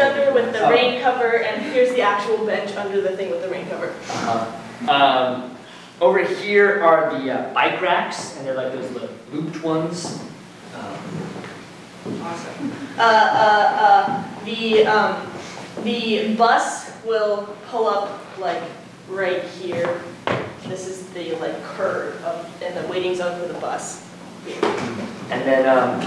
under with the rain cover, and here's the actual bench under the thing with the rain cover. Uh-huh. Um, over here are the uh, bike racks, and they're like those little looped ones. Um, Uh, uh, uh, the, um, the bus will pull up like right here. This is the like curve of, and the waiting zone for the bus. and then um,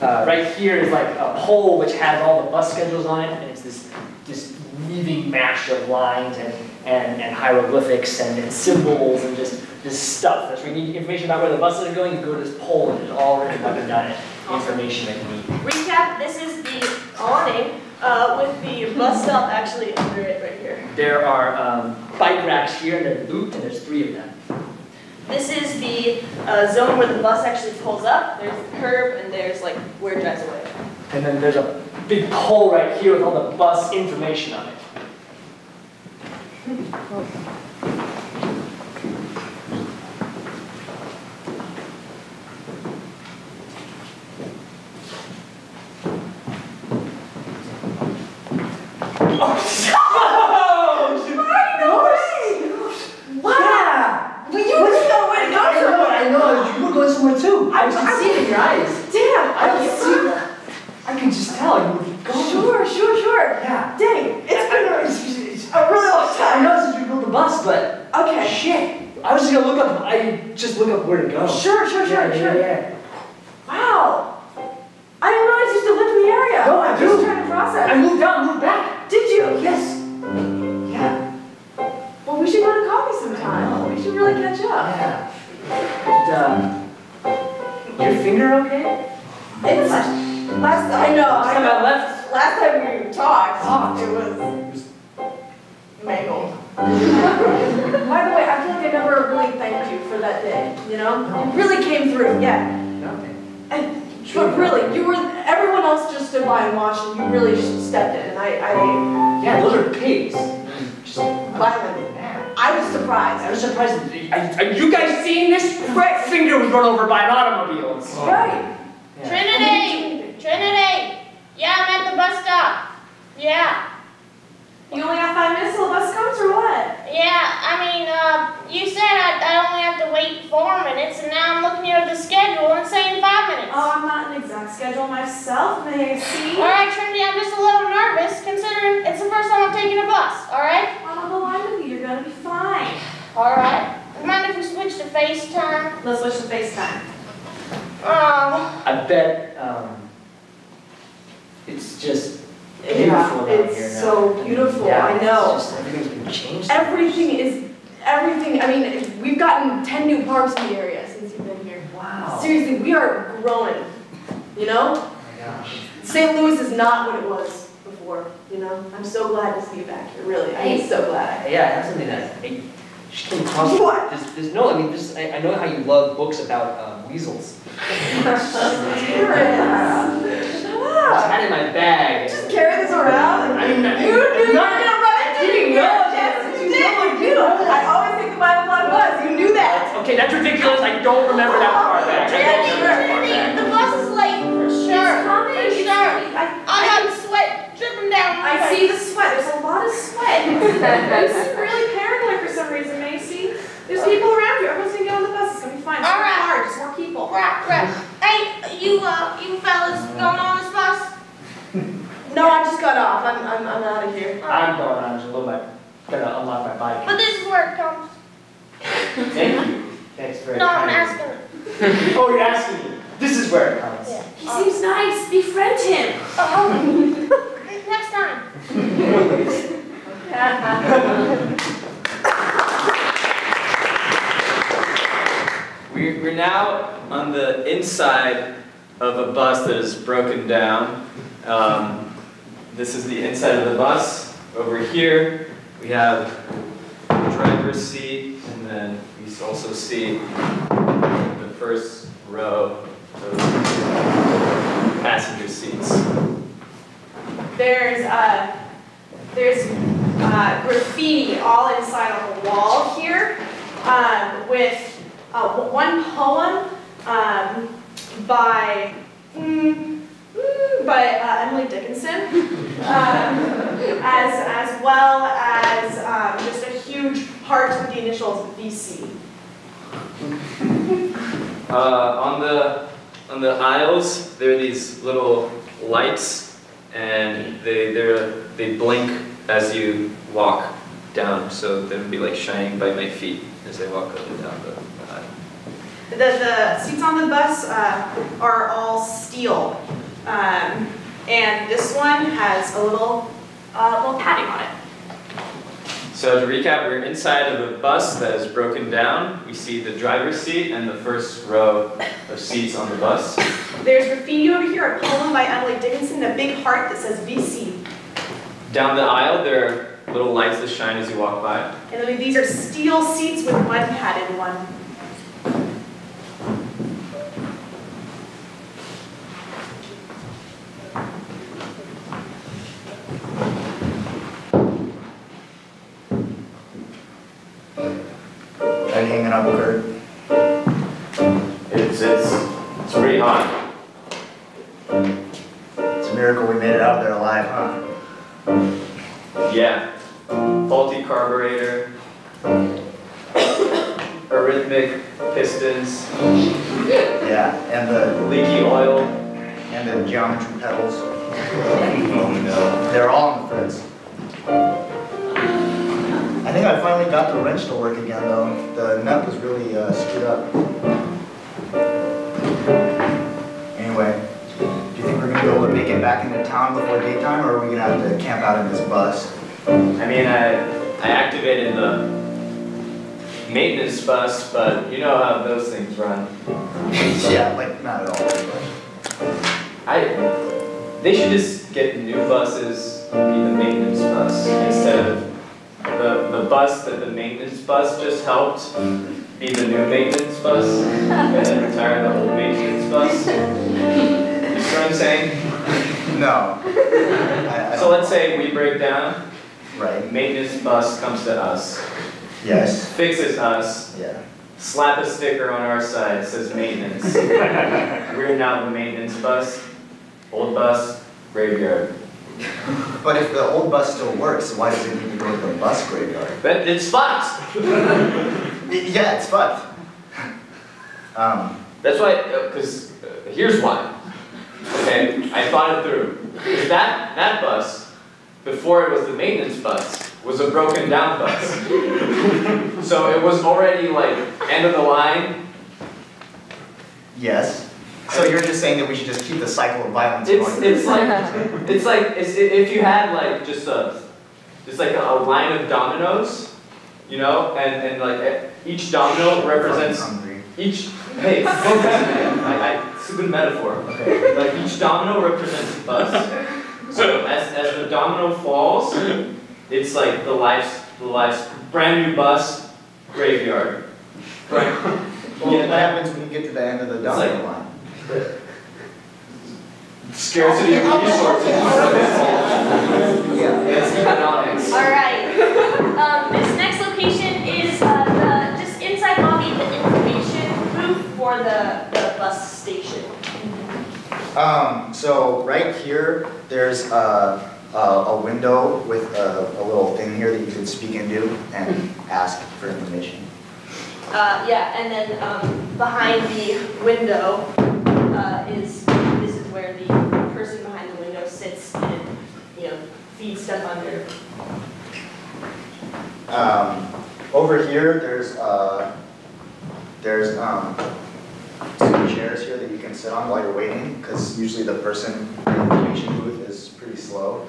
uh, right here is like a pole which has all the bus schedules on it, and it's this this weaving mash of lines and, and, and hieroglyphics and, and symbols and just this stuff. That's where you need information about where the buses are going. You go to this pole and it's all written up and down it. The information that you need. Recap, this is the awning, uh, with the bus stop actually under it right here. There are um, bike racks here, and they're looped, and there's three of them. This is the, uh, zone where the bus actually pulls up, there's the curb, and there's like where it drives away. And then there's a big pole right here with all the bus information on it. Wow! Well, you really know where to go I know, I know, you were going somewhere too. I I- can I- see it in your eyes. Damn! I can see that. I can just tell you were going. Sure, sure, sure. Yeah. Dang, it's been a, It's- a really long time. I know since we built the bus, but Okay. shit. I was just gonna look up, I just look up where to go. Sure, sure, sure, Yeah, yeah, sure. yeah. Wow. I didn't realize you still lived in the area. No, I do. I'm just trying to process. I moved out, moved back. Did you? Yes. Yeah. Well, we should go to coffee sometime. We should really catch up. Yeah. Did, uh, your finger okay? It's last. I know. I Last time know. I left. Last time we talked, Talked. it was mangled. By the way, I feel like I never really thanked you for that day. You know, you really came through. Yeah. Okay. And but really, you were. Everyone else just stood by and watched, and you really stepped in. And I, I Yeah, those are pigs. Just violently. Man. I was surprised. I was surprised. That, are, are you guys seeing this? Right finger was run over by an automobile. It's- Right. Yeah. Trinity! Trinity! Yeah, I'm at the bus stop. Yeah. You only got five minutes till the bus comes, or what? Yeah, I mean, uh, you said I, I only have to wait four minutes, and now I'm looking at the schedule and it's saying five minutes. Oh, I'm not an exact schedule myself, may I see? Alright, Trinity, I'm just a little nervous considering it's the first time I'm taking a bus, alright? I'm on the line with you, you're gonna be fine. Alright. Mind if we switch to FaceTime? Let's switch to FaceTime. Um, I bet um, it's just Yeah, beautiful down it's here now. so beautiful. Yeah, I know. It's just, everything's been changed. Everything is, everything, I mean, we've gotten 10 new parks in the area since you've been here. Wow. Seriously, we are growing, you know? Oh my gosh. St. Louis is not what it was before, you know? I'm so glad to see you back here, really. I'm so glad. Yeah, I have something that I just came across. What? There's, there's no, I mean, this, I, I know how you love books about um, weasels. Terrence, Shut It's up. had in my bag. Just carry this around. I mean, I- You knew you were gonna run into didn't me. know. Yes, you did. You knew. I always take the five o'clock bus. You knew that. Okay, that's ridiculous. I don't remember that part back. I don't Trinity, remember that part Trinity, back. the bus is late for sure. It's coming, For it's sure. coming. I, I got sweat I see the sweat. There's a lot of sweat. you seem really paranoid for some reason, Macy. There's people around you. Everyone's gonna get on the bus. It's gonna be fine. All right. Hard. Just more people. Hey, you, uh, you fellas going on this bus? no, I just got off. I'm, I'm, I'm out of here. I'm going on. Just gotta unlock my bike. But this is where it comes. Thank you. Thanks very much. No, I'm asking. oh, you're asking me. This is where it comes. Yeah. He seems nice. Befriend him. Oh. next time. We- We're now on the inside of a bus that is broken down. Um, This is the inside of the bus. Over here, we have the driver's seat, and then we also see the first row of passenger seats. There's, uh, there's, uh, graffiti all inside of the wall here, um, with, uh, one poem, um, by, mm, by, uh, Emily Dickinson. Um, as, as well as, um, just a huge heart with the initials VC. Uh, on the on the aisles, there are these little lights, and they they blink as you walk down, so they'll be like shining by my feet as I walk up and down the. The, the seats on the bus uh, are all steel. Um, and this one has a little, uh, little padding on it. So to recap, we're inside of a bus that is broken down. We see the driver's seat and the first row of seats on the bus. There's graffiti over here, a poem by Emily Dickinson, a big heart that says VC. Down the aisle, there are little lights that shine as you walk by. And these are steel seats with one padded one. Comes to us, yes, fixes us, yeah. slap a sticker on our side, says maintenance. We're now the maintenance bus, old bus, graveyard. But if the old bus still works, why does it need to go to the bus graveyard? But it's fucked. Yeah, it's fucked. Um, That's why, because uh, here's why. Okay, I thought it through. that that bus, before it was the maintenance bus, was a broken down bus. so it was already like end of the line. yes. So you're just saying that we should just keep the cycle of violence It's going? it's like it's like it's, if you had like just a just like a, line of dominoes, you know, and and like each domino represents Each, hey, focus. I, I, it's a good metaphor. Okay. Like each domino represents a bus. So as, as the domino falls, it's like the life's, the life's brand new bus graveyard. Right? Well, Yeah, what happens when you get to the end of the domino like- line? Scarcity of resources. Yeah. It's economics. All right. Um, this next location is uh, the just inside lobby, the information booth for the, the bus station. Um, so right here, there's a, a, a window with a, a little thing here that you can speak into and ask for information. Uh, yeah, and then um, behind the window uh, is this is where the person behind the window sits and you know feeds stuff under. Um, over here, there's, uh, there's, um, two chairs here that you can sit on while you're waiting, because usually the person in the information booth is pretty slow,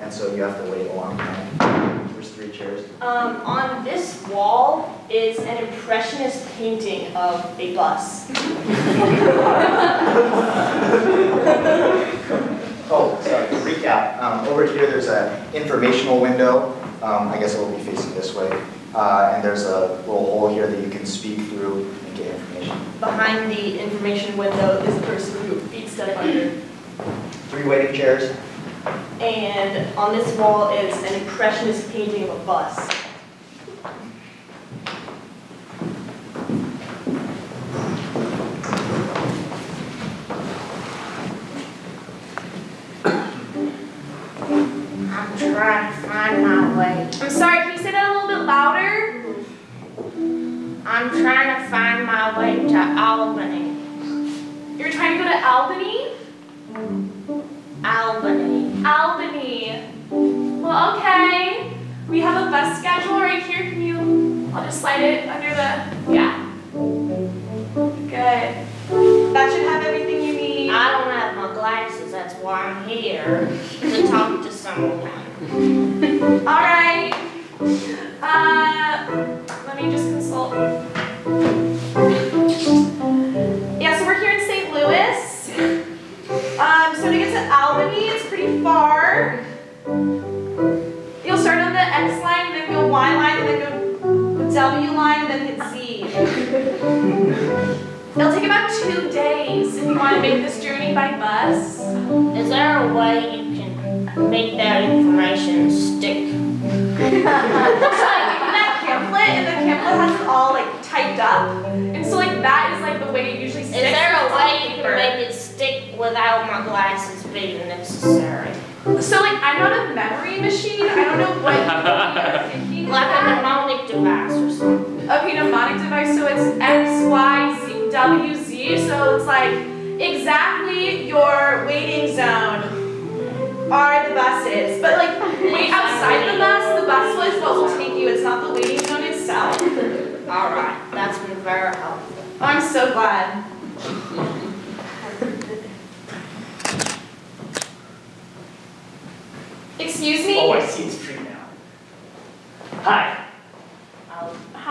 and so you have to wait a long time. There's three chairs. Um, on this wall is an impressionist painting of a bus. Oh, sorry, to recap, um, over here, there's an informational window, um, I guess it will be facing this way, uh, and there's a little hole here that you can speak through get information. Behind the information window is the person who feeds stuff under. Three waiting chairs. And on this wall is an impressionist painting of a bus.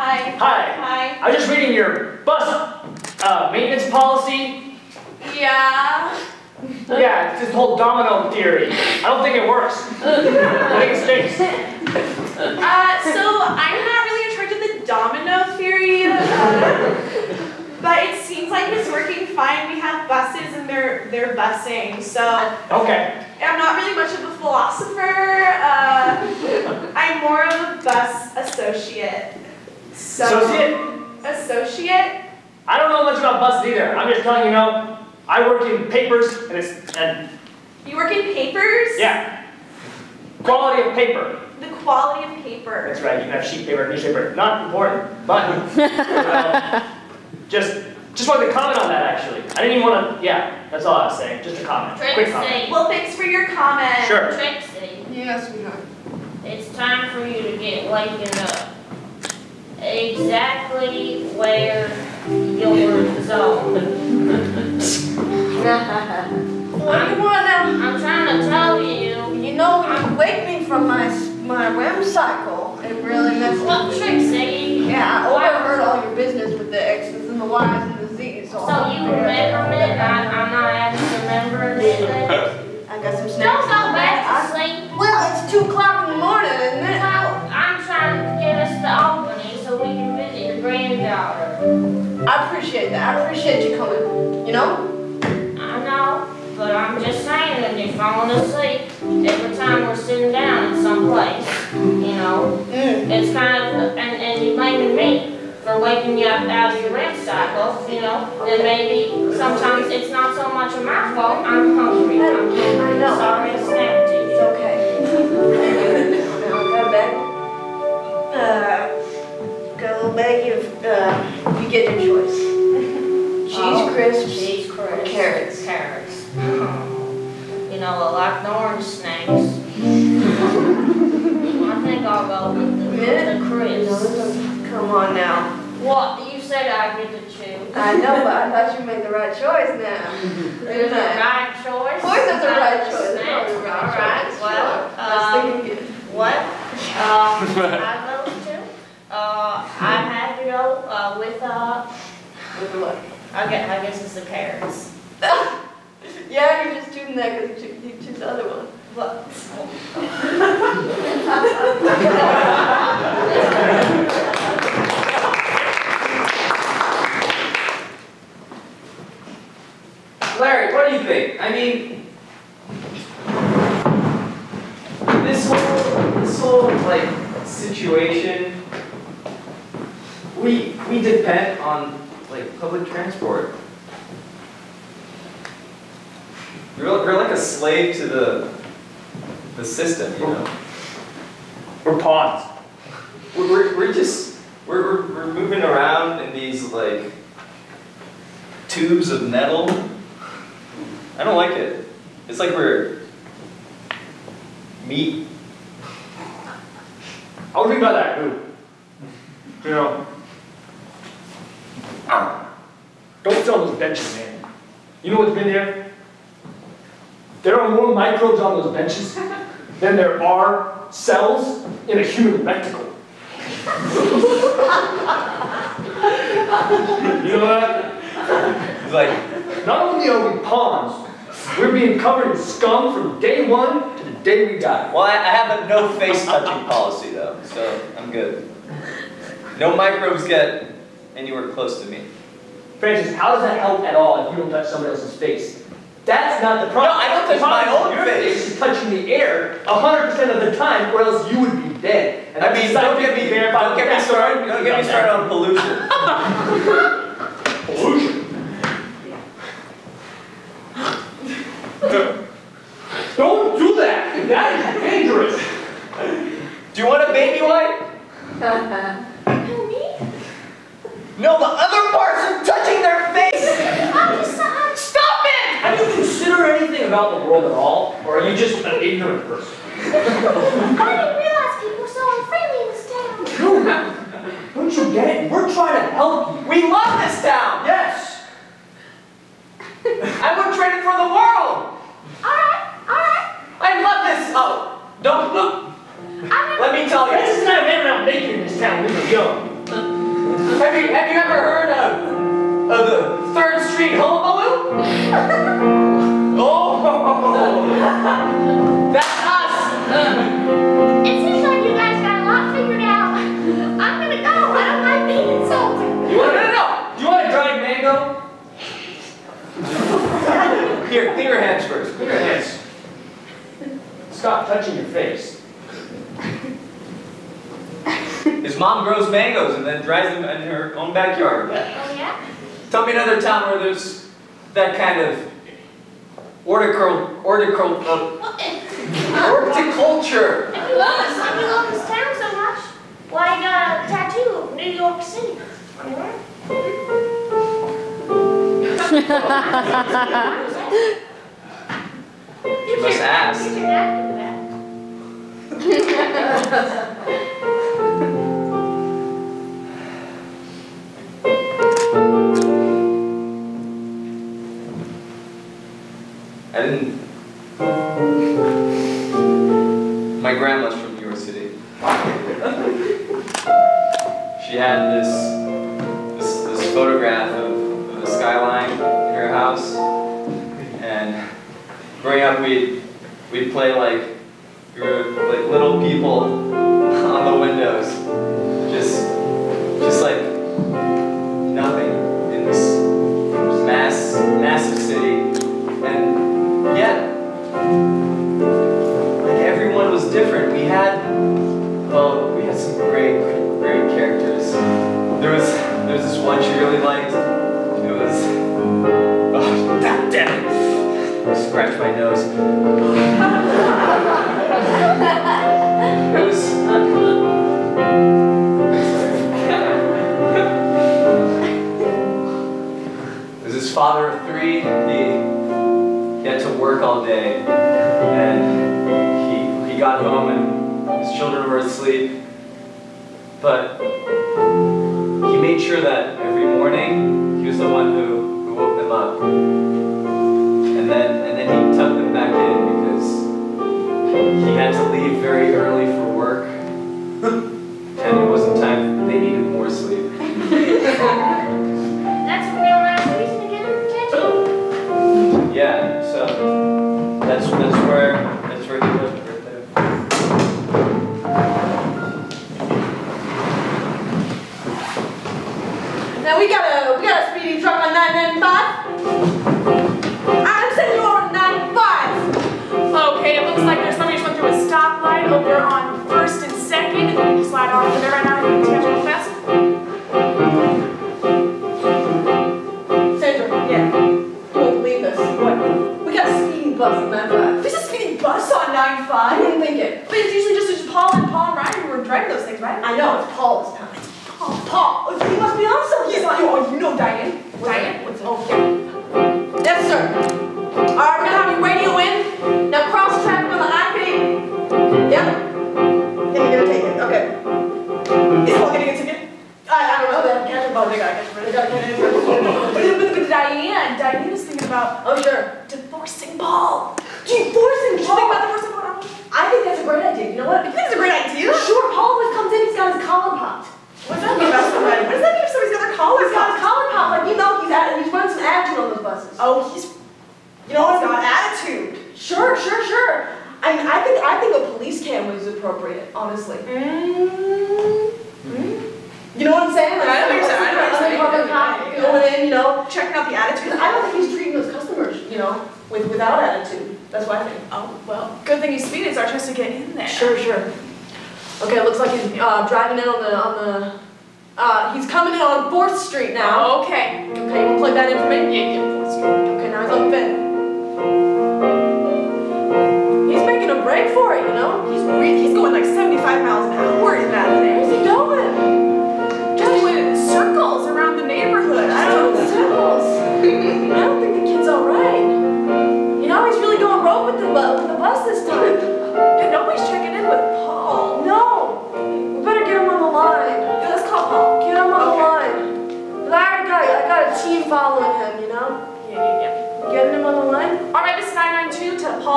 Hi. Hi. Hi. I was just reading your bus uh, maintenance policy. Yeah. Yeah, it's this whole domino theory. I don't think it works. I think it stinks. Uh, so I'm not really in charge of the domino theory, uh, but it seems like it's working fine. We have buses and they're they're busing, so Okay. I'm not really much of a philosopher. Uh, I'm more of a bus associate. So, Associate? Associate. I don't know much about buses either. I'm just telling you know, I work in papers and it's and You work in papers. yeah. Quality of paper. The quality of paper. That's right, you can have sheet paper, newspaper. Not important, but well, just just wanted to comment on that actually. I didn't even want to. Yeah, that's all I was saying. Just a comment. Quick comment. Trixie, Well, thanks for your comment. Sure. Trixie, Yes, we are. it's time for you to get waking up. Exactly where your zone. Do you want now? I'm trying to tell you. You know, you wake me from my my REM cycle, it really messes Well, with me. Trixie, Yeah, I overheard all your business with the X's and the Y's and the Z's. So, so you remember it? I, I'm not asking to remember anything. I got some snacks. Don't go back to sleep. Well, it's two o'clock in the morning, isn't it? Well, I'm trying to get us to Albany granddaughter. I appreciate that. I appreciate you coming. You know? I know, but I'm just saying that you're falling asleep every time we're sitting down in some place, you know? Mm. It's kind of, and, and you're blaming me for waking you up out of your REM cycle, you know? And maybe sometimes it's not so much of my fault, I'm hungry, I'm hungry, I know. sorry to snap to It's okay. I got a bag. Uh, got a little baggie of uh, you get your choice. Cheese crisps. Cheese crisps. Carrots. Carrots. You know, I like the orange snakes. I think I'll go with the, Yeah. the crisps. Come on now. What? You said I get to choose. I know, but I thought you made the right choice now. There's a right choice. Of course it's a right choice. It's Snakes. always a All right, choice. well, um. What? Uh, I those two. I have uh, with, uh, With the what? I guess, I guess it's the carrots. Yeah, you're just doing that because you, choo- you choose the other one. What? Larry, what do you think? I mean, this whole this whole like situation, we we depend on like public transport. You're, you're like a slave to the the system, you know. We're pawns. We're, we're, we're just we're, we're, we're moving around in these like tubes of metal. I don't like it. It's like we're meat. I was thinking about that too. You know. Don't sit on those benches, man. You know what's been there? There are more microbes on those benches than there are cells in a human recticle. you know that? It's like Not only are we pawns, we're being covered in scum from day one to the day we die. well, I, I have a no face touching policy though, so I'm good. No microbes get anywhere close to me. Francis, how does that help at all if you don't touch somebody else's face? That's not the problem. No, I don't touch my is own your face. is touching the air 100% of the time, or else you would be dead. And I that's mean, don't get me don't get me started. Don't get me started on pollution. Pollution. Don't do that! That is dangerous! Do you want a baby wipe? Who, me? No, the other parts are touching their face. I'm just, I'm Stop it! Have you considered anything about the world at all, or are you just an ignorant person? I didn't realize people were so unfriendly in this town. Don't you get it? We're trying to help you. We love this town. Yes! I would trade it for the world. Alright, alright. I love this. Oh, don't look. Let me tell Francis you. and I ran around naked in this town when we were young. Have you have you ever heard of of the Third Street Hullabaloo? oh, that's us. It seems like you guys got a lot figured out. I'm gonna go. I don't like being insulted. you No, no, no. Do you want a dried mango? Here, clean your hands first. Clean your hands. Stop touching your face. His mom grows mangoes and then dries them in her own backyard. Oh, yeah? Tell me another town where there's that kind of horticul horticul uh, horticulture. If you love this, if you love this town so much, why you got a tattoo of New York City? You must ask. Grandma's from New York City. She had this this, this photograph of, of the skyline in her house, and growing up we'd we'd play like we were like little people goes, it was, father of three, he, he had to work all day, and he, he got home and his children were asleep, but he made sure that very early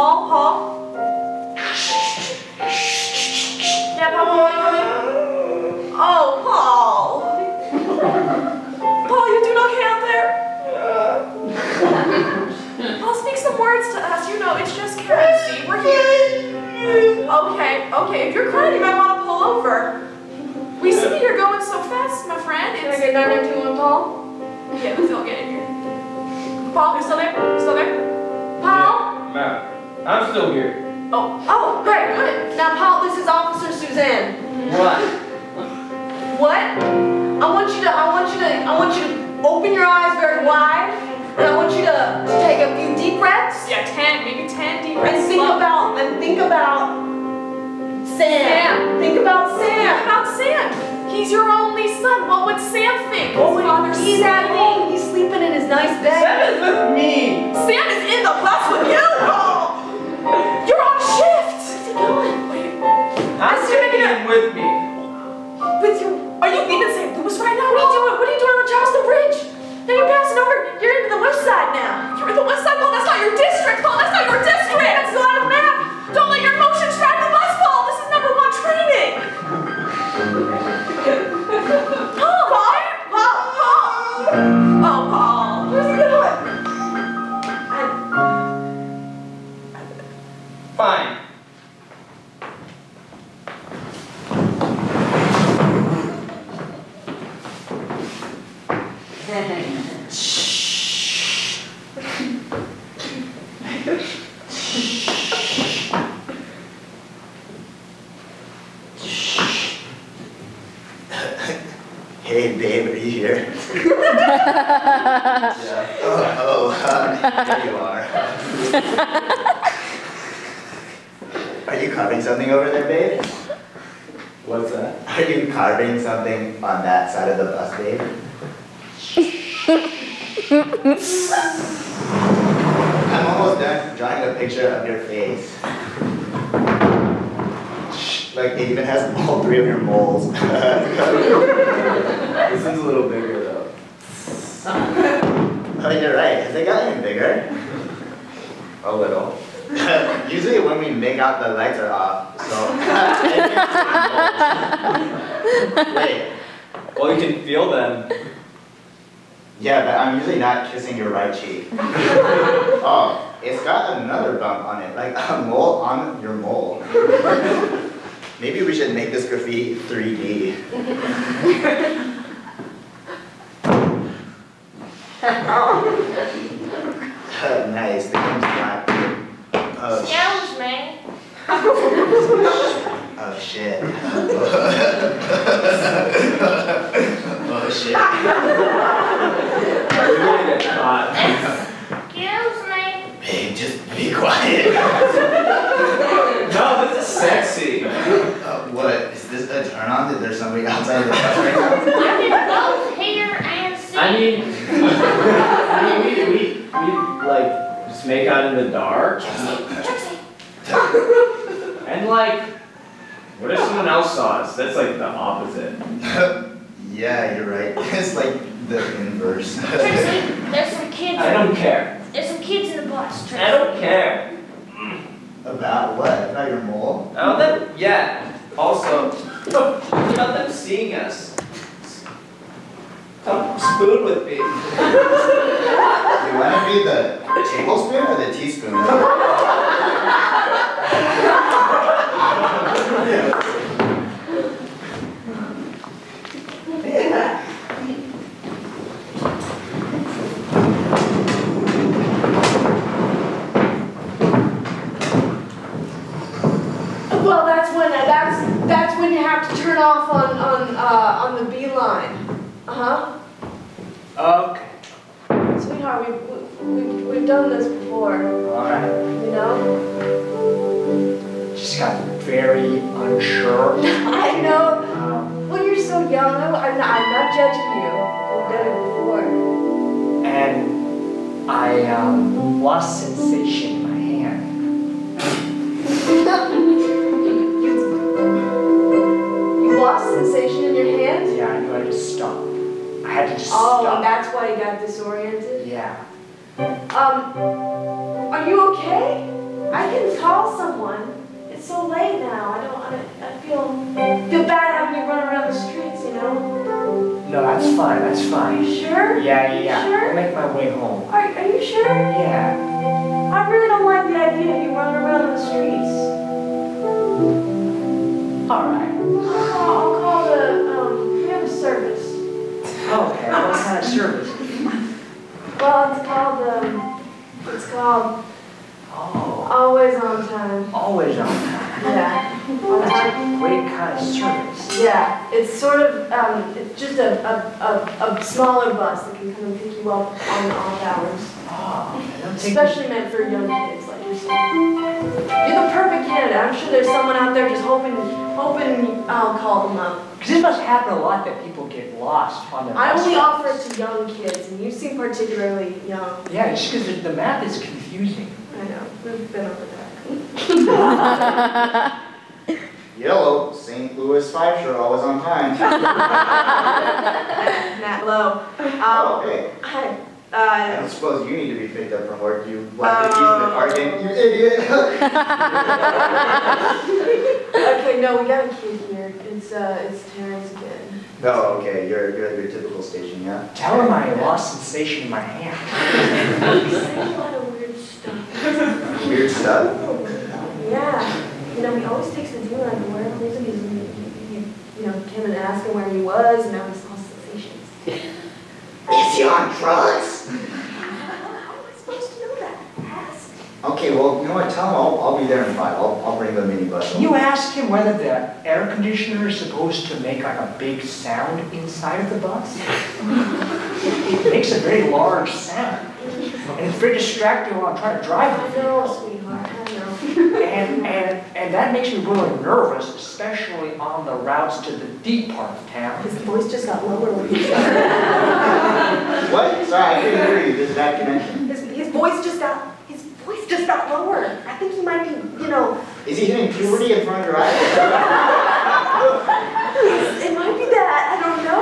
honk, Paul! Yeah, Paul, Paul, you coming? Oh, Paul. Paul, you do okay out there? Paul, speak some words to us. You know, it's just currency. We're here. Okay, okay. If you're crying, you might want to pull over. We see you're going so fast, my friend. It's Can I get Paul? Yeah, let's all get in here. Paul, you still there? You still there? Paul? Yeah, Matt. I'm still here. Oh, oh, great, good. Now, Paul, this is Officer Suzanne. What? What? I want you to, I want you to, I want you to open your eyes very wide, and I want you to, to take a few deep breaths. Yeah, ten, maybe ten deep breaths. And think slow. about, and think about Sam. Sam. Think about Sam. Think about Sam. He's your only son. What would Sam think? What would father he's at home. He's sleeping in his nice bed. Sam is with me. Sam is in the bus with you. You're on shift! Where's he going? Wait. I'm taking him with me. With you? Are you even St. Louis right now? What are you doing? What are you doing on Charleston Bridge? Now you're passing over. You're into the west side now. You're in the west side? Paul, that's not your district, Paul. That's not your district. That's not a map. Don't let your emotions drive the bus, Paul. This is number one training. Fine. hey babe, are you here? yeah. Oh, oh uh, there you are. you carving something over there, babe? What's that? Are you carving something on that side of the bus, babe? I'm almost done drawing a picture of your face. Like, it even has all three of your moles. this one's a little bigger, though. Oh, you're right. Has it gotten bigger? A little. Usually when we make out, the lights are off. So. Wait. Well, you can feel them. Yeah, but I'm usually not kissing your right cheek. oh, it's got another bump on it, like a mole on your mole. Maybe we should make this graffiti 3D. nice, the game's black. Oh, sh- Excuse me. oh shit. oh shit. You're gonna get caught. Excuse me. Babe, just be quiet. No, this is sexy. Uh, what? Is this a turn on? Is there somebody outside the house right now? I can both hear and see. I mean, I mean, we, we, we like just make out in the dark. And like, what if someone else saw us? That's like the opposite. yeah, you're right. It's like the inverse. Trixie, there's some kids. I don't care. There's some kids in the bus. Trixie. I don't care. About what? About your mole? Oh, that, yeah. Also, what about them seeing us? Come spoon with me. You want to be the tablespoon or the teaspoon? Well, that's when that's that's when you have to turn off on on uh, on the beeline. Uh huh. Okay, Sweetheart, we we we we've done this before. all right. You know. Just got very unsure. I know. Um, Well, you're so young. I, I'm not. I'm not judging you. We've done it before. and I um, lost sensation in my hand. You lost sensation in your hand. Yeah, I knew I had to stop. I had to just Oh, and stop. that's why you got disoriented. Yeah. Um, are you okay? I can call someone. It's so late now. I don't. I, I feel feel bad having you run around the streets. You know. No, that's fine. That's fine. Are you sure? Yeah, yeah, yeah. Sure? I'll make my way home. Are Are you sure? Yeah. I really don't like the idea of you running around the streets. All right. I'll call, I'll call the um. We service. Okay. What kind of service? Well, it's called um. It's called Oh, Always on Time. always on time. Yeah. On That's time. a great kind of service. Yeah, it's sort of, um, it's just a, a, a, a smaller bus that can come and pick you up on off hours. Oh. Especially meant for young kids like yourself. You're the perfect candidate. I'm sure there's someone out there just hoping, hoping I'll call them up. Because this must happen a lot that people get lost on their I only offer it to young kids, and you seem particularly young. Yeah, just because the, the math is confusing. I know, we've been over that. Yellow, St. Louis Five Sure, always on time. Matt Lowe. Oh, Um, hey. hi. I Uh, don't suppose you need to be picked up from work. You left the keys in the car, didn't you, idiot? okay, no, we got a kid here. It's, uh, it's Terrence again. no, okay, you're, you're at your typical station, yeah? Tell him I lost sensation in my hand. He's saying a lot of weird stuff. Weird stuff. Yeah, you know, he always takes the deal out of where he's, he's, you, you know, came and asked him where he was, and now he's lost sensations. Is he on drugs? How am I supposed to know that? Ask. Okay, well, you know what, tell him I'll, I'll be there in five. I'll, I'll bring the minibus. Can you ask him whether the air conditioner is supposed to make like a big sound inside of the bus? It, it makes a very large sound. And it's very distracting while I'm trying to drive I the know, sweetheart, I know. And, and, and that makes me really nervous, especially on the routes to the deep part of town. His voice just got lower when he said What? Sorry, I couldn't hear you. This is that connection. His, his voice just got, lower. I think he might be, you know, Is he hitting puberty in front of your eyes? it might be that, I don't know.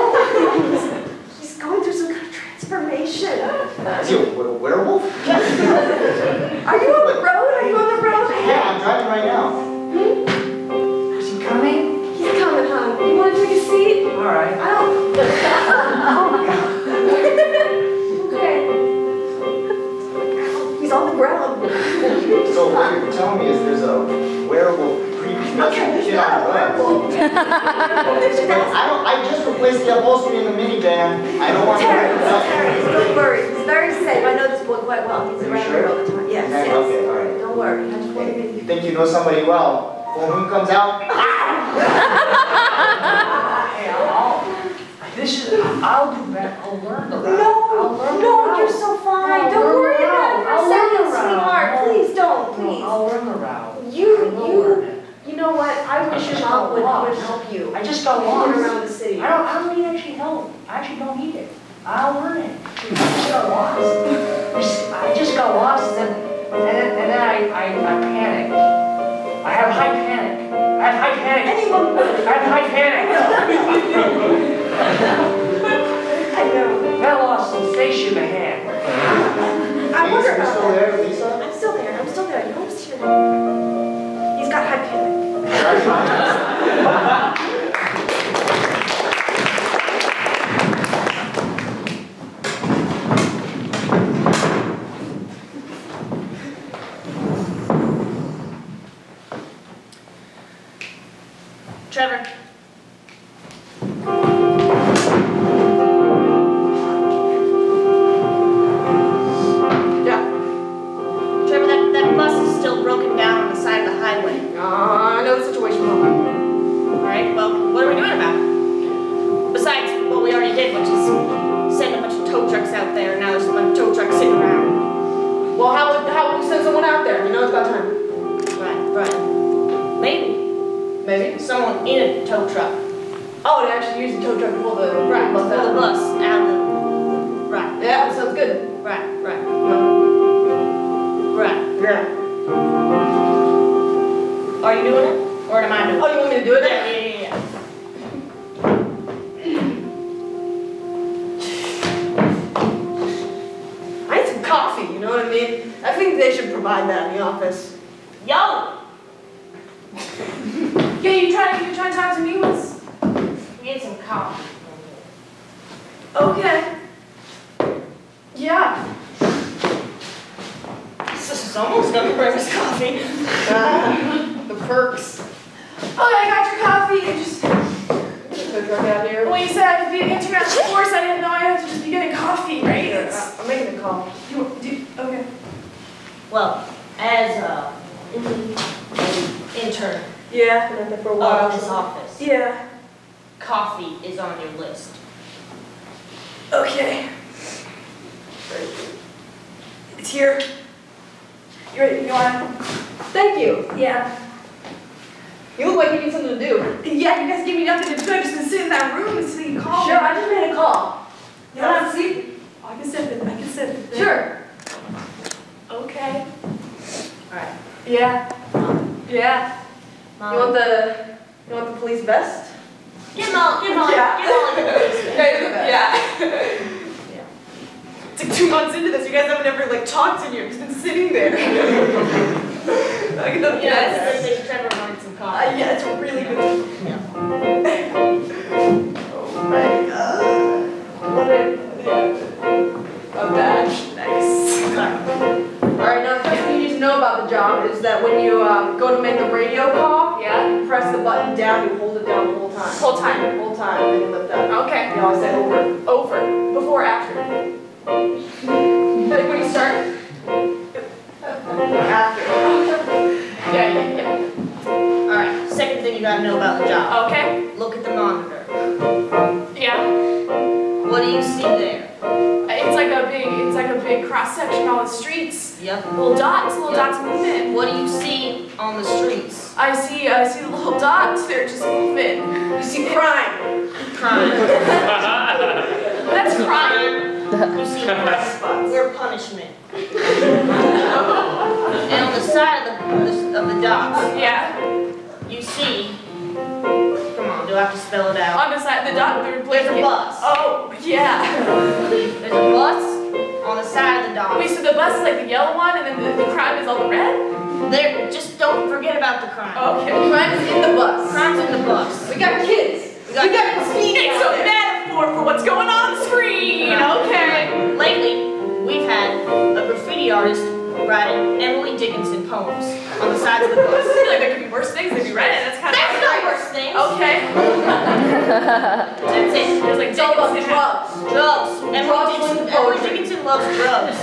He's going through some kind of transformation. Is he a we- werewolf? Are you on the road? Are you on the road? Yeah, I'm driving right now. Hmm? Is he coming? He's coming, hon. You wanna take a seat? All right. I don't. okay. on the ground. So what you're telling me is there's a werewolf creepy kid on the I don't, I just replaced the upholstery in the minivan. I don't want to. Terrence, Terrence, don't worry. He's very safe. I know this boy quite well. He's around sure? here all the time. Yes, yes. okay, all right. Don't worry. I just want to. You think you know somebody well? Full moon comes out. Ah! This is, I'll do better. I'll learn. I'll No, learn no, route. you're so fine. I'll Don't worry the about it for a second, sweetheart. No. Please don't, No, please. I'll learn route. You, I you, you know what? I wish your mom would, would help you. I just got lost. around the city. I don't, I don't need actually help. I actually don't need it. I'll learn it. I just got lost. I just- I just got lost and, and then, and then I, I, I panicked. I have high panic. I have high panic. Anyone. I have high panic. I know. Got lost in spaceship ahead. I wonder Lisa, you about still that. there, Lisa? I'm still there. I'm still there. You almost hear me. He's got high panic. coffee, you know what I mean? I think they should provide that in the office. Yo! Yeah, you trying, you try to talk to me? What's? Get some coffee. Okay. Yeah. So someone's gonna bring us coffee. Uh, the perks. Okay, I got your coffee. It just Tow truck out here. when you said I could be an international force, I didn't know I had to just be getting coffee, right? Here, It's- uh, I'm making a call. You, do, okay. Well, as a intern Yeah, been out there for a of this office, Yeah. coffee is on your list. Okay. It's here. You ready? You want? Thank you. Yeah. You look like you need something to do. Yeah, you guys gave me nothing to do. I've just been sitting in that room until you called. Sure, I just made a call. You Yeah. want to have a seat? I can sit. I can sit. Sure. Okay. Alright. Yeah. Yeah. You want the you want the police vest? Give them all, give them Yeah. give them all your police. Yeah. It's like two months into this, you guys haven't ever like talked in here, you've just been sitting there. like, the Yeah, best. it's like Trevor wanted some Uh, yeah, it's really good. Yeah. oh my god. What a yeah. a badge. Nice. Alright, now the first thing you need to know about the job is that when you uh, go to make a radio call, Yeah. you press the button down, you hold it down the whole time. Whole time. Whole time, and then you lift up. Okay. You always say over. Over. Before. After. Like when you start. After. Yeah. Yeah. Yeah. Alright, second thing you gotta know about the job. Okay. Look at the monitor. Yeah. What do you see there? It's like a big. It's like a big cross section on the streets. Yep. Little dots. Little Yep. dots moving. What do you see on the streets? I see. I see the little dots. They're just moving. You see crime. Crime. That's crime. You see where, where punishment. And on the side of the, of the docks, Yeah. Come on, do I have to spell it out? On the side, the dot, the There's a bus. Oh, yeah. There's a bus on the side of the dock. Wait, so the bus is like the yellow one, and then the, the crime is all the red? There, just don't forget about the crime. Okay. Crime is in the bus. Crime's in the bus. We got kids. We got graffiti It's a metaphor for what's going on the screen. Okay. Lately, we've had a graffiti artist writing Emily Dickinson poems on the sides of the I bus. feel like there could be worse things if you read it. That's kind of. That's not worse things. Okay. That's it. There's like It's all Dickinson. drugs. Drugs. Emily Drugs Dickinson, and Emily. Dickinson loves drugs.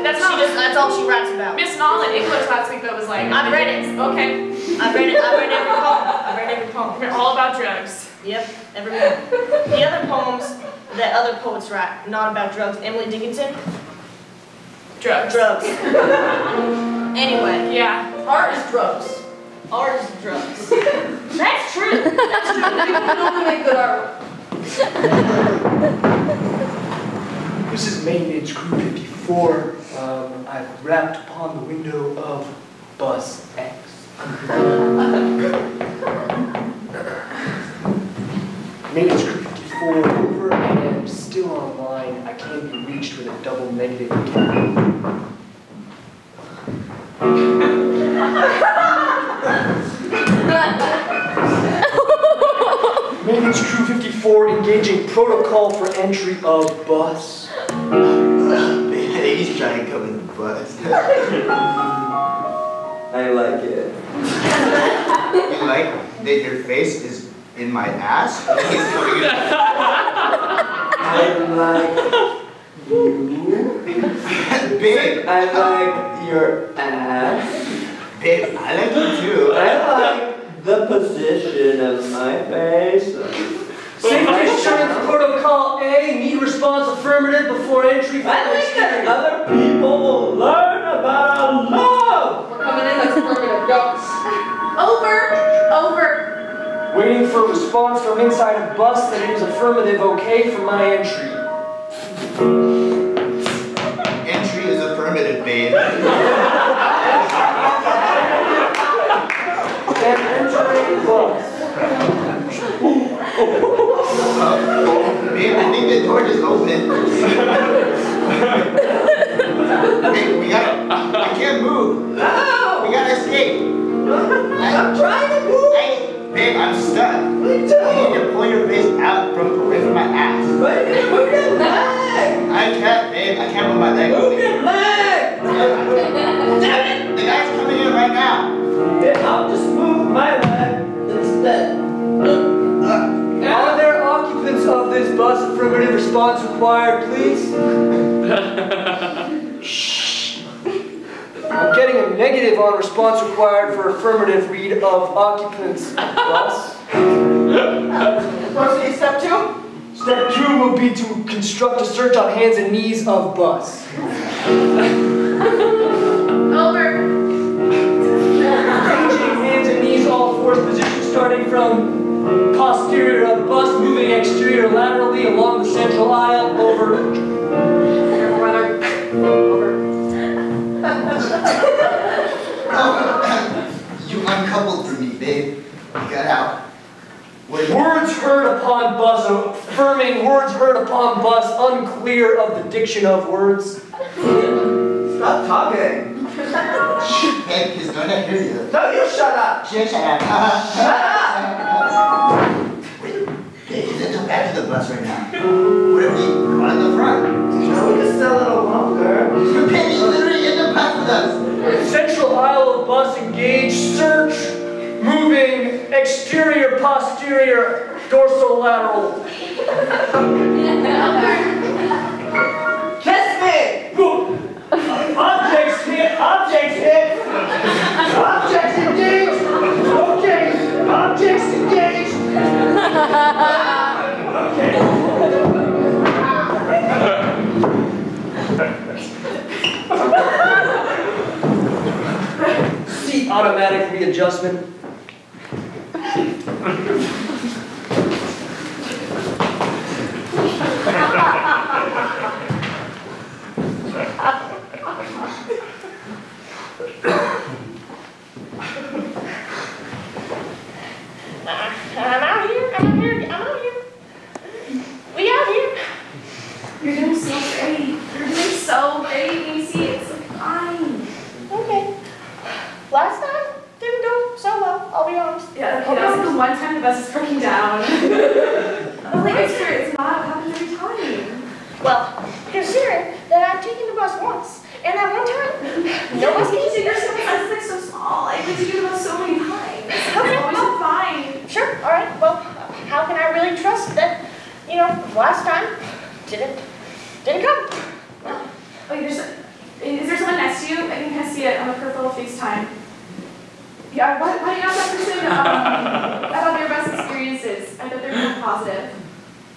That's She not just, that's all she writes about. Miss Noll in English last week that was like. I've read it. Okay. I've read it, I've read every poem. I've read every poem. We're all about drugs. Yep, every one. The other poems that other poets write, not about drugs. Emily Dickinson, Drugs. drugs. Anyway, Yeah. Art is drugs. art is drugs. That's true. That's true. People can only make good art. This is maintenance crew 54. Um, I've rapped upon the window of bus X. maintenance crew 54 over and still online. I can be reached with a double negative account. Maintenance crew 54 engaging protocol for entry of bus. He's trying to come in the bus. I like it. You like that your face is in my ass? He's coming in- I like you. Babe, I like your ass. babe, I like you too. I like the position of my face. Safety assurance protocol A, need response affirmative before entry. I think that other people will learn about our love. We're coming in as affirmative ducks. Over. Over. Waiting for a response from inside of bus that it is affirmative okay for my entry. Entry is affirmative, babe. And entering bus. Babe, I think the door just opened. Babe, we gotta, I can't move. No! We gotta escape. I'm trying to move. I, babe, I'm stuck. Me You need too. to pull your face out from away from my ass. But you doing? move your leg. I can't, babe. I can't move my leg. Move your leg. Damn it! The guy's coming in right now. it. I'll just move my leg instead. Are there occupants of this bus affirmative response required, please? Shh. I'm getting a negative on response required for affirmative read of occupants of bus. Proceed step two. Step two will be to construct a search on hands and knees of bus. Unclear of the diction of words. Stop talking. babe, he's gonna hear you. No, you shut up. Shut up. Shut up. Wait, babe, he's in the back of the bus right now. What if we go in the front? No, we can stay a little longer. Babe, he's literally in the back with us. Central aisle of bus engaged, search, moving exterior, posterior, dorsolateral. Kiss me. Objects hit, objects hit. Objects engaged. Okay, objects engaged. Okay. Seat automatic readjustment. I'm out here. I'm out here. I'm out here. We out here. You're doing so great. You're doing so great. You see, it's fine. Okay. Last time didn't go so well. I'll be honest. Yeah, okay, that was the one time the bus is breaking down. but like, it's not happened every time. Well, considering that I've taken the bus once, and at one time, no bus came. you're so, like so small, I've been taking the bus so many times. Okay, well- fine. Sure, all right. Well, how can I really trust that, you know, last time didn't didn't come? Wait, there's, is there someone next to you? I can kind of see it on the peripheral FaceTime. Yeah, why, why don't you ask that person um, about their best experiences? I bet they're really positive.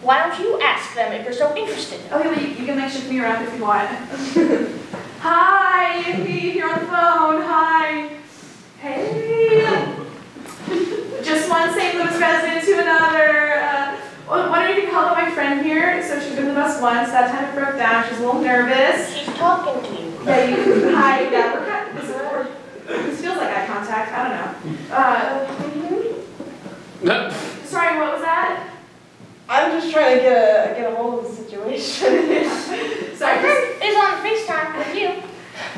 Why don't you ask them if you're so interested? Okay, well, you, you can like shift me around if you want. Hi, Yippee, you're on the phone. Hi. Hey. Just one St. Louis resident to another. Uh, well, wondering if you could help out my friend here. So she's been with us once. That time it broke down. She's a little nervous. She's talking to you. Yeah, you. Hi. Yeah, we're kind this, this feels like eye contact. I don't know. Uh, sorry, what was that? I'm just trying to get a, get a hold of the situation. My Sorry. just- friend is on FaceTime with you,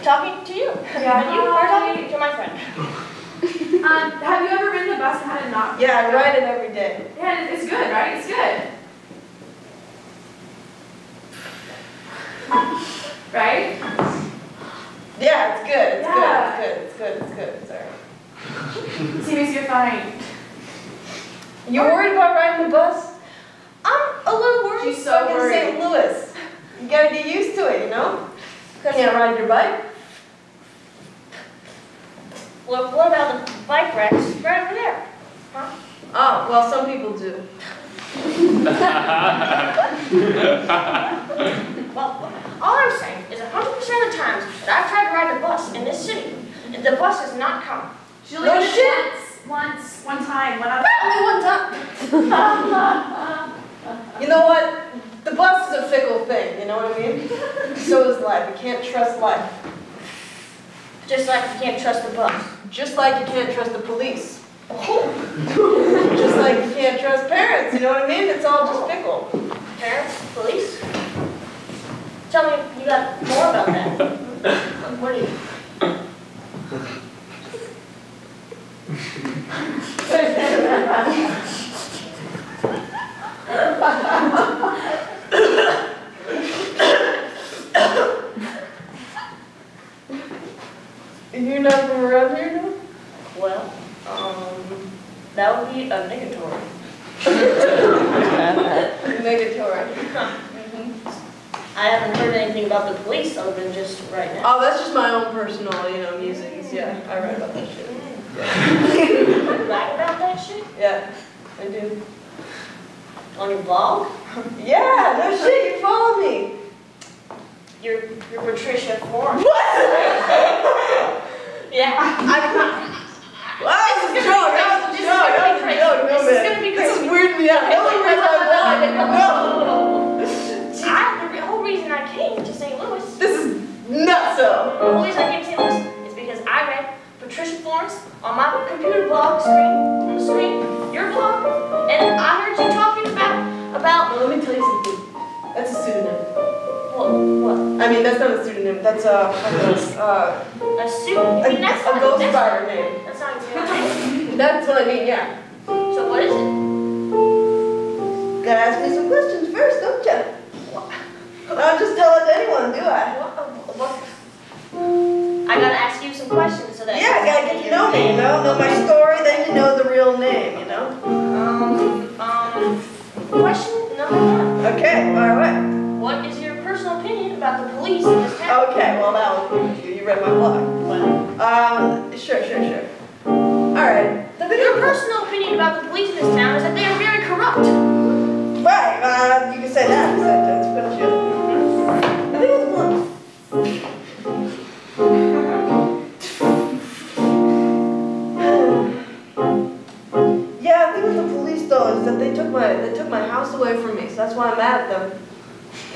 talking to you. Yeah, And you are talking to my friend. Um, have you ever ridden the bus and had it not? Yeah, I ride it every day. Yeah, it's good, right? It's good. Right? Yeah, it's good, it's Yeah. good, it's good, it's good, it's good, sorry. Seems you're fine. You're worried about riding the bus? I'm a little worried. She's so Fucking St. Louis. You gotta get used to it, you know? Can't ride your bike. Well, what about the bike racks right over there? Huh? Oh, well, some people do. Well, all I'm saying is 100% of the times that I've tried to ride the bus in this city, the bus has not come. She only No did shit. once, once, one time, one out Only one time. You know what? The bus is a fickle thing, you know what I mean? So is life. You can't trust life. Just like you can't trust the bus. Just like you can't trust the police. Just like you can't trust parents, you know what I mean? It's all just fickle. Parents, police. Tell me, you got more about that. What do you? You're not from around here, no? Well, um, that would be a negatory. Negatory. I haven't heard anything about the police other than just right now. Oh, that's just my own personal, you know, musings. Yeah, I write about that shit. You write about that shit Yeah, I do. On your blog? Yeah, no shit, you follow me. You're, you're Patricia Foreman. What? Yeah. I'm Wow, this is a joke. That was a This is joke. gonna That be was a joke. No. This is man. gonna be This is weirding me out. The only reason I lied. No. I, the whole reason I came to St. Louis, This is nutso. the whole reason I came to St. Louis is because I read Patricia Florence on my computer blog screen, on the screen, your blog, and I heard you talking about, Well, let me tell you something. That's a pseudonym. what, what, I mean, that's not a pseudonym. That's a, a, uh, a suit? I mean, that's a, a ghost rider name. that's not name. That's what I mean, yeah. So what is it? Gotta ask me some questions first, don't ya? I don't just tell it to anyone, do I? What, what? I gotta ask you some questions so that. Yeah, I gotta get to know me, you know? Know my story, then you know the real name, you know? Um, um, question number one. Okay, alright. What is your personal opinion about the police in this town? Okay, well, that was you. You read my blog. Um, sure, sure, sure. Alright. Your personal opinion about the police in this town is that they are very corrupt. Right, uh, you can say that. That's true. That's why I'm mad at them.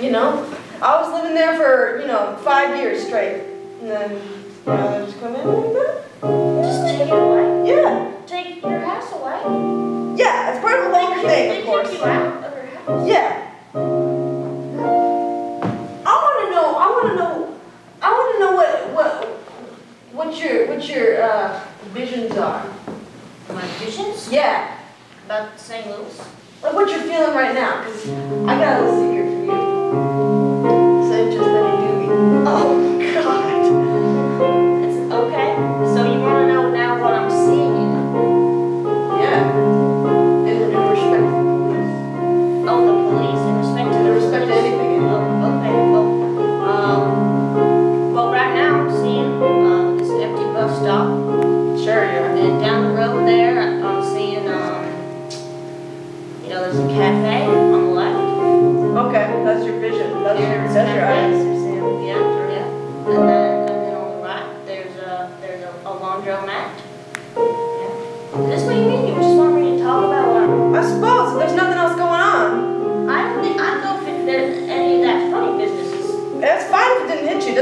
You know, I was living there for you know five years straight, and then you know they just come in like that. Just take it away. Yeah, Take your house away. yeah, it's part of a longer thing, They of course. you out of your house. Yeah. I want to know. I want to know. I want to know what what what your what your uh, visions are. My visions? Yeah, about St. Louis. Like what you're feeling right now, because I got a little secret for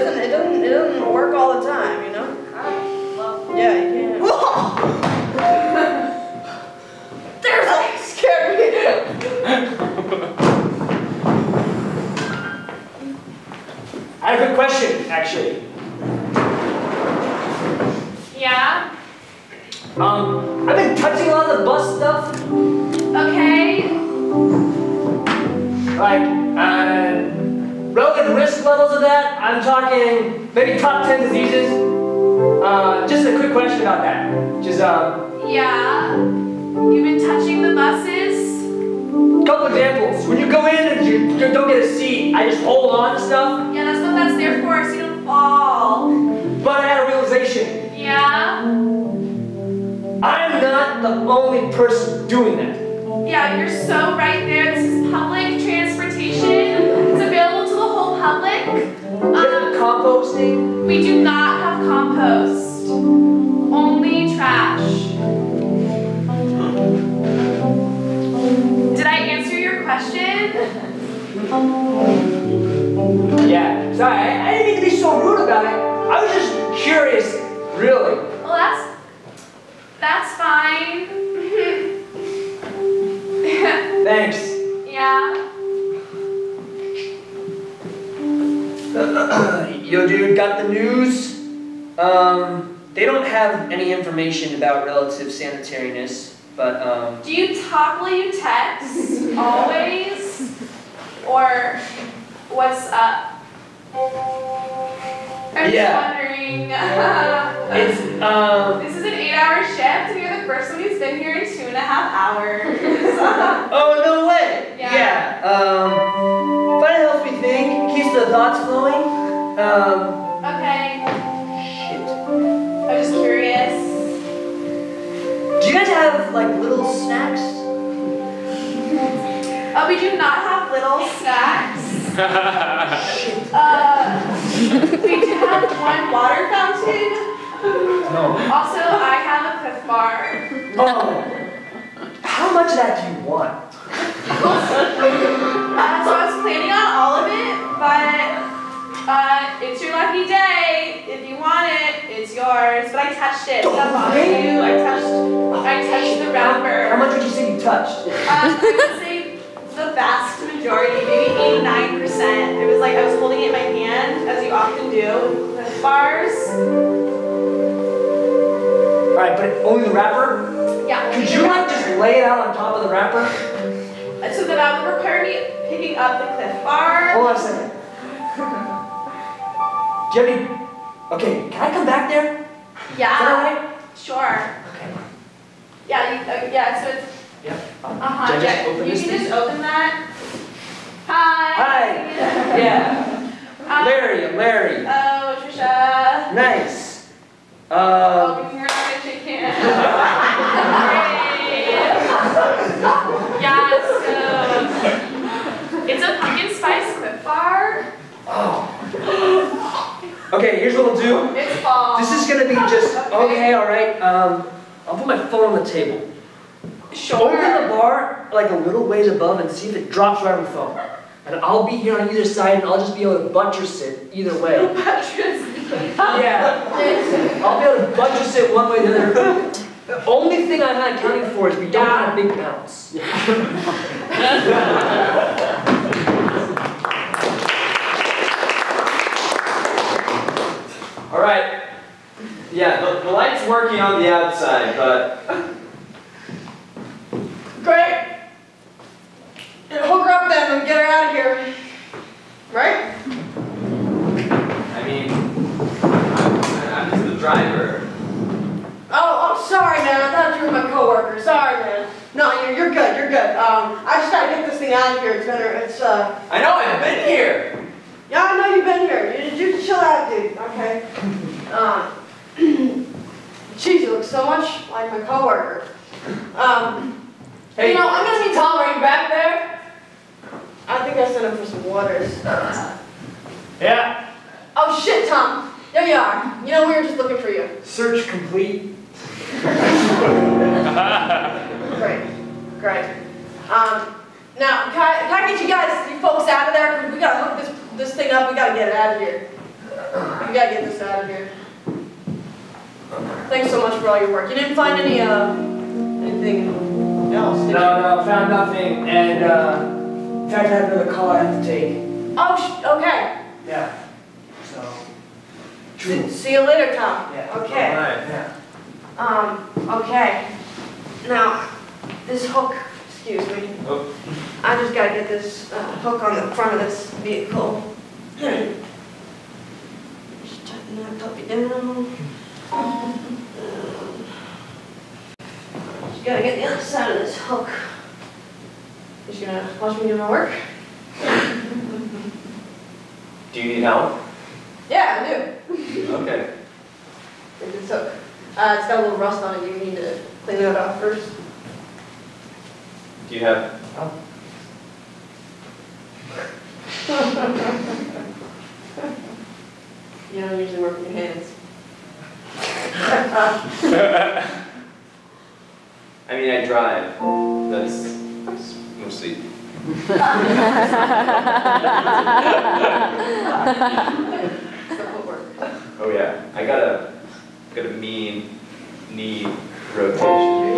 doesn't it doesn't it doesn't work all the time, you know? Alright, well, Yeah, you can't. There's like scared me. I have a good question, actually. Yeah? Um, I've been touching a lot of the bus stuff, Okay. like, uh, relative risk levels of that. I'm talking maybe top 10 diseases. Uh, just a quick question about that. Which is, um, Yeah. You've been touching the buses? couple examples. When you go in and you you don't get a seat, I just hold on to stuff. Yeah, that's what that's there for, so you don't fall. But I had a realization. Yeah? I'm not the only person doing that. Yeah, you're so right there. This is public transportation. Public. Um, composting. we do not have compost. Only trash. Did I answer your question? Yeah. Sorry, I, I didn't mean to be so rude about it. I was just curious, really. Well, that's that's fine. Thanks. yeah. Yo, dude, got the news? Um, they don't have any information about relative sanitariness, but, um, Do you talk while you text? Always? Or what's up? I'm Yeah. just wondering. it's, um, this is an eight hour shift and you're the first one who's been here in two and a half hours. oh, no way! Yeah. um, fun helps me think, keeps the thoughts flowing. Um, okay, shit. I'm just curious. Do you guys have, like, little snacks? Oh, we do not have little snacks. Uh, we have one water fountain. No. Also, I have a Clif Bar. Oh. How much of that do you want? Uh, so I was planning on all of it, but uh, it's your lucky day. If you want it, it's yours. But I touched it. Does that bother you? I touched. I touched the How much would you say you touched? Um, I would say the vast majority, maybe 89%. It was like I was holding it in my hand, as you often do bars. Alright, but only the wrapper? Yeah. Could you like just lay it out on top of the wrapper? So that would require me picking up the Clif Bar. Hold on a second. Do you have any... Okay, can I come back there? Yeah. that alright? Sure. Okay. Yeah. You, uh, yeah. So it's. Yep. Uh huh. Can I just Yeah. open You can thing? just open that. Hi. Hi. Yeah. Um, Larry, Larry. Oh, Trisha. Nice. Um, Oh, we're not hands. Great. Yeah, so it's a pumpkin spice Clif Bar. oh. Okay, here's what we'll do. It's fall. This is gonna be just, okay, alright, um, I'll put my phone on the table. Sure. Open the bar like a little ways above and see if it drops right on the phone. And I'll be here on either side and I'll just be able to buttress it either way. Buttress. Yeah. I'll be able to buttress it one way or the other. The only thing I'm not accounting for is we don't have big bounce. All right. Yeah, the, the light's working on the outside, but Hook her up then and get her out of here. Right? I mean, I'm, I'm just the driver. Oh, I'm sorry, man. I thought you were my coworker. Sorry, man. No, you're, you're good. You're good. Um, I just gotta get this thing out of here. It's better. it's uh. I know. I've been here. Yeah, I know you've been here. You, you chill out, dude. Okay. Um, uh, geez, you look so much like my coworker. Um, hey. you know, I'm gonna be tolerating back there. I think I sent him for some waters. Yeah, Oh shit, Tom. There you are. You know, we were just looking for you. search complete. Great, great. Um, now, can I, can I get you guys, you folks out of there? we gotta hook this, this thing up, we gotta get it out of here. We gotta get this out of here. Thanks so much for all your work. You didn't find any, uh, anything else. No, no, found nothing, and, uh, in fact, I have another call I have to take. Oh, sh- okay. Yeah, so. See, see you later, Tom. Yeah. Okay. Alright. Yeah. Um, okay. Now, this hook, excuse me. Oh. I just gotta get this uh, hook on the front of this vehicle. Just tighten that puppy down. Just gotta get the other side of this hook. Just gonna watch me do my work? Do you need help? Yeah, I do. Okay. This hook. Uh, it's got a little rust on it. You need to clean that off first. Do you have, You don't usually work with your hands. I mean, I drive. That's that's mostly. It's the footwork. Oh yeah, I got a got a mean knee rotation.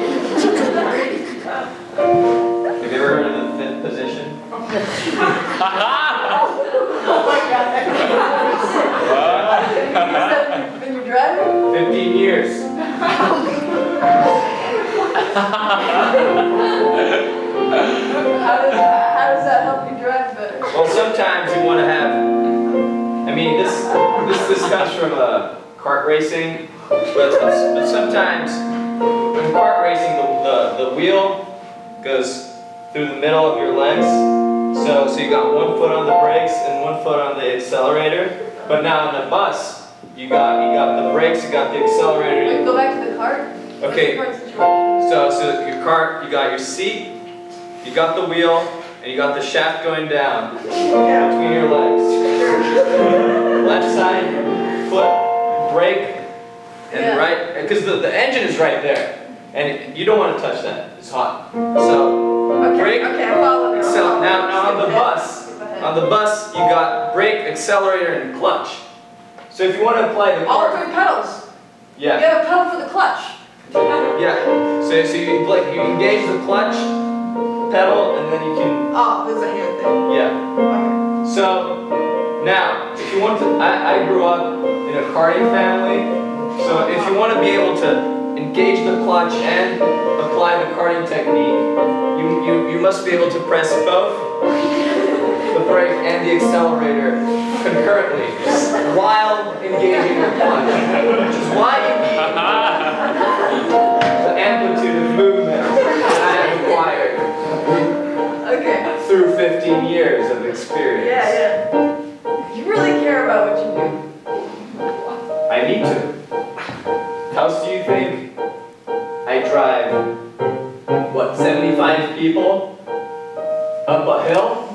Have you ever heard of the fifth position? Oh my god. When you're driving? Fifteen years. How does, how does that help you drive better? Well, sometimes you want to have. I mean, this this this comes from uh, kart racing, but, but sometimes in kart racing, the, the the wheel goes through the middle of your legs. So so you got one foot on the brakes and one foot on the accelerator. But now in the bus, you got you got the brakes, you got the accelerator. Wait, go back to the cart. Okay. the cart situation? So, so your cart, you got your seat, you got the wheel, and you got the shaft going down between your legs. Left side, foot, brake, and Yeah. right, because the, the engine is right there. And you don't want to touch that, it's hot. So, Okay, brake, okay. I'm accel- now, now on the bus, on the bus, you got brake, accelerator, and clutch. So if you want to apply the All cart, three pedals. Yeah. You have a pedal for the clutch. Yeah, so, so you like you engage the clutch pedal and then you can Oh, this is a hand thing. yeah. Okay. So now if you want to I, I grew up in a karting family, so if you want to be able to engage the clutch and apply the karting technique, you, you, you must be able to press both the brake and the accelerator concurrently while engaging the clutch. Which is why you need through 15 years of experience. Yeah, yeah. You really care about what you do. I need to. How else do you think I drive, what, 75 people up a hill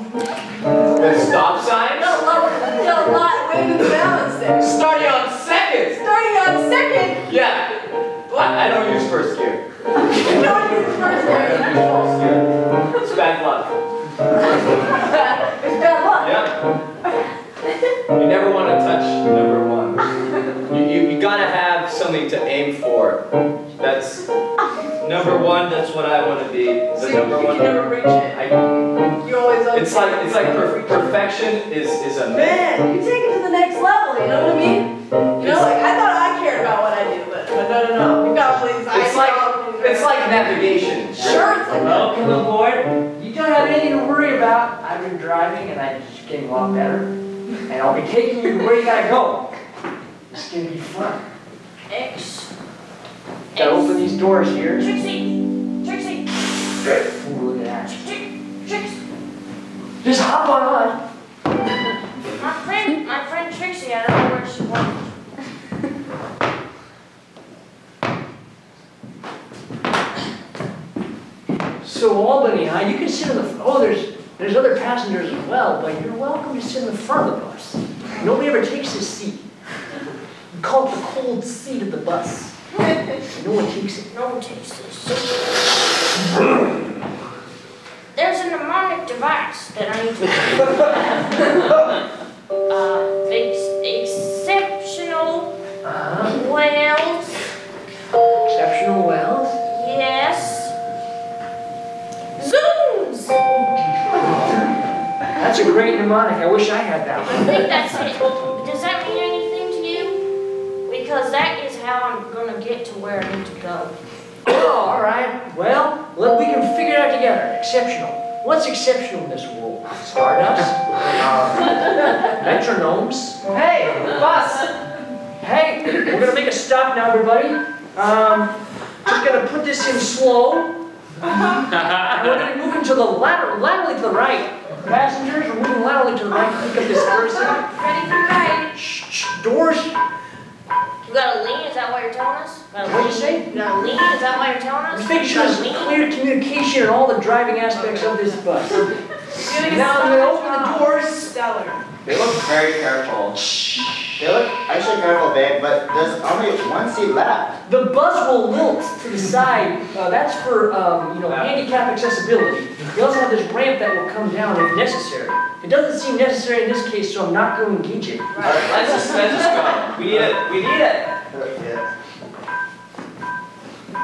like per, perfection is is a myth. Man, you take it to the next level, you know what I mean? You know, like, I thought I cared about what I do, but, but no, no, no. You've got all these It's like it's like navigation. Sure, it's like that. Welcome aboard. You don't have anything to worry about. I've been driving and I'm just getting a lot better. And I'll be taking you where you gotta go. It's gonna be fun. X. Gotta open these doors here. Trixie, Trixie, That's a great mnemonic. I wish I had that I think that's it. Does that mean anything to you? Because that is how I'm gonna get to where I need to go. Oh, all right. Well, let, we can figure it out together. Exceptional. What's exceptional in this world? Stardust? Uh, metronomes? Hey, bus! Hey, we're gonna make a stop now, everybody. Um, just gonna put this in slow. And we're gonna move into the lateral, laterally to the right. Passengers, we're moving laterally to the right. Pick up this person. Ready for the ride? Shh, shh, doors. You gotta lean, is that what you're telling us? Gotta What'd you say? You gotta lean, is that what you're telling us? Let's make sure there's lean? clear communication in all the driving aspects of this bus. Now I'm gonna open the doors. Stellar. They look very careful. They look actually careful, babe, but there's only one seat left. The bus will lilt to the side. Uh, that's for um, you know handicap accessibility. We also have this ramp that will come down if necessary. It doesn't seem necessary in this case, so I'm not going to engage it. All right, let's just, let's just go. We need it, we need it. Yeah.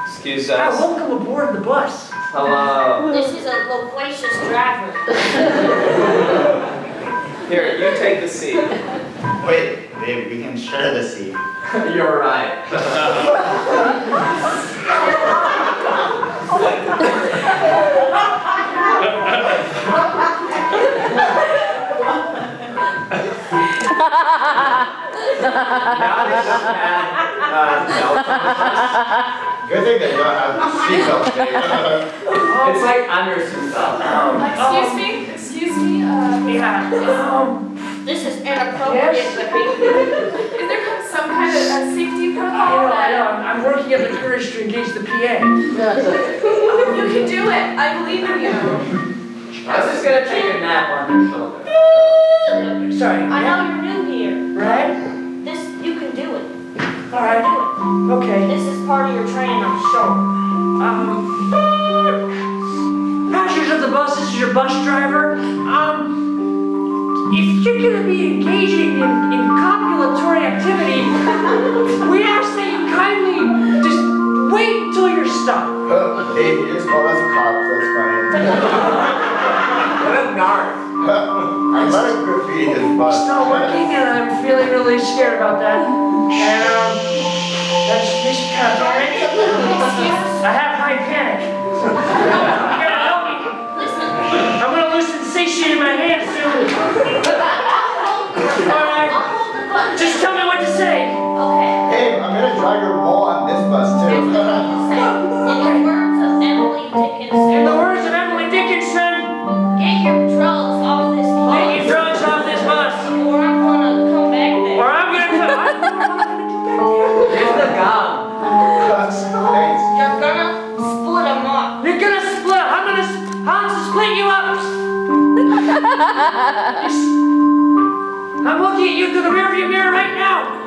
Excuse us. welcome aboard the bus. Hello. This is a loquacious driver. Here, you take the seat. Wait, babe, we can share the seat. You're right. now they just add uh, belts on the bus. Good thing they don't have seatbelts, babe. It's like under seatbelt. Excuse me, excuse me, uh, Yeah. Um, This is inappropriate Yes? behavior. is there some kind of a safety I protocol know, I know. that I'm I'm working up the courage to engage the PA. you can do it? I believe in you. I was just gonna take a nap on your shoulder. Sorry. I know you're new here. Right? This, you can do it. All right. can do Okay. This is part of your training, I'm sure. Um, passengers of the bus, this is your bus driver. Um, if you're gonna be engaging in, in copulatory activity, we ask that you kindly just wait until you're stopped. Oh, Babe, you just called us cops, that's fine. What a narc. I'm not graffiti this bus. It's not working and I'm feeling really scared about that. And, um, that's this kind of I have high panic. in my hands soon. Alright, I'll hold the button. just tell me what to say. Okay. Babe, I'm gonna drive your mole on this bus too. In the words of Emily In the Dickinson, words I'm looking at you through the rearview mirror right now.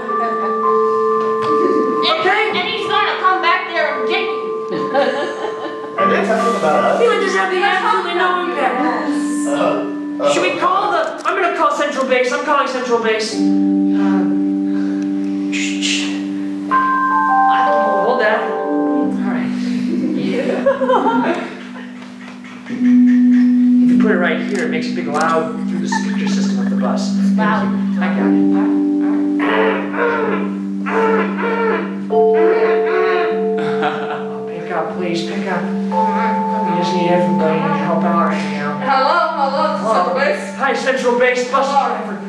Okay. and he's gonna come back there and get you. Are they talking about I us? feel like this having absolutely no impact. Uh, uh, Should we call the? I'm gonna call Central Base. I'm calling Central Base. Uh, shh, shh. Hold that. All right. Put it right here, it makes a big loud through the speaker system of the bus. Loud. I got it. Oh, pick up, please, pick up. We just need everybody to help out right now. Hello, hello, Central Base. Hi, Central Base bus driver.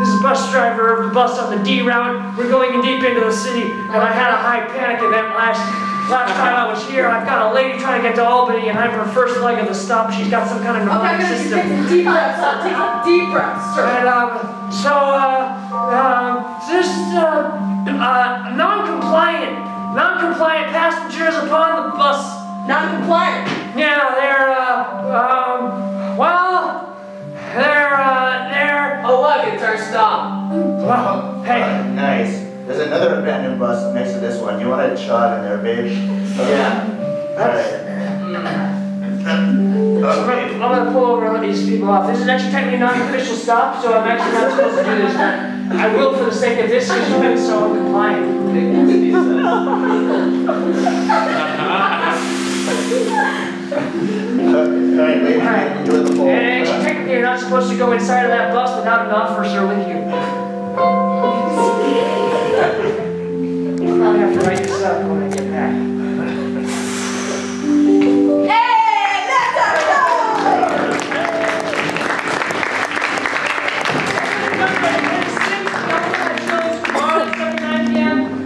This is bus driver of the bus on the D route. We're going deep into the city, and I had a high panic event last last time I was here. I've got a lady trying to get to Albany, and I'm her first leg of the stop. She's got some kind of Okay, I'm mnemonic gonna take system. some deep breaths, uh, take some deep breaths, sir. And um, so uh, um, just uh, uh, non-compliant, non-compliant passengers upon the bus. Non-compliant. Yeah, they're, uh, um, well, they're, uh, they're, Oh look, it's our stop. well, hey, Uh, Nice. There's another abandoned bus next to this one. You want a shot in there, babe? Yeah. Alright. Hmm. I'm Okay. gonna, I'm gonna pull over and let these people off. This is actually technically not an official stop, so I'm actually not supposed to do this, but I will for the sake of this issue, so I'm compliant. Alright, babe, you're the pole. And actually, technically, you're not supposed to go inside of that bus without an officer with you gonna have to write this up when I get back.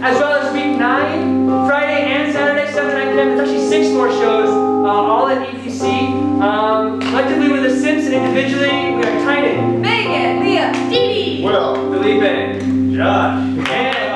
as well as week 9, Friday and Saturday, p.m. Actually six more shows, uh, all at EPC. Um, collectively with the individually, we are Tiny, Megan, Leah, Dee Dee, Will, Felipe, Josh, and